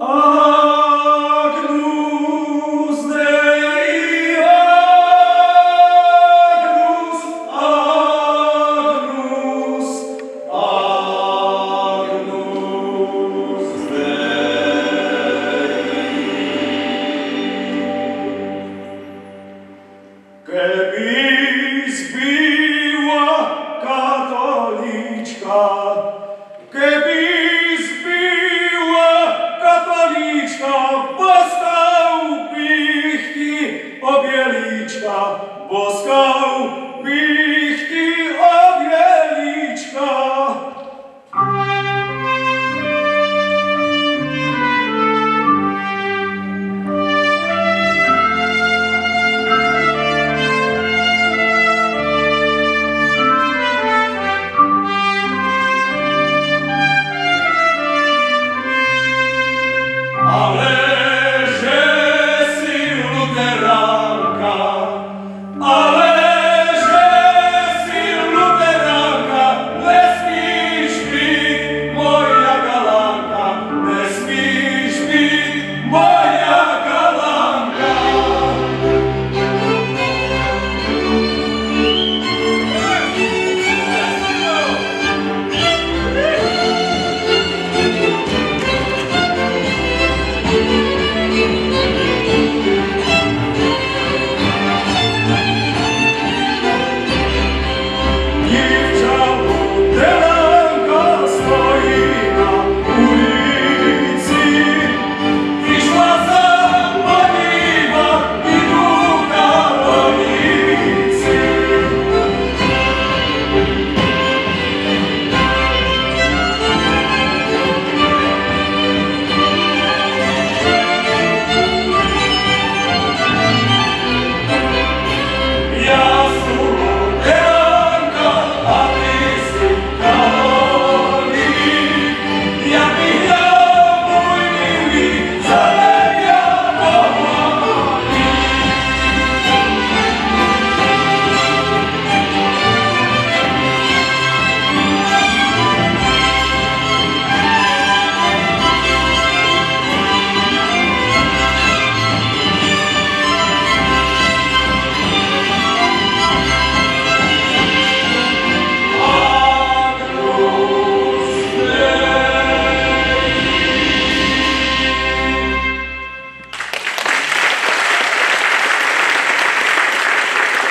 Oh! Buscau